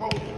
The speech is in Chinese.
opponent.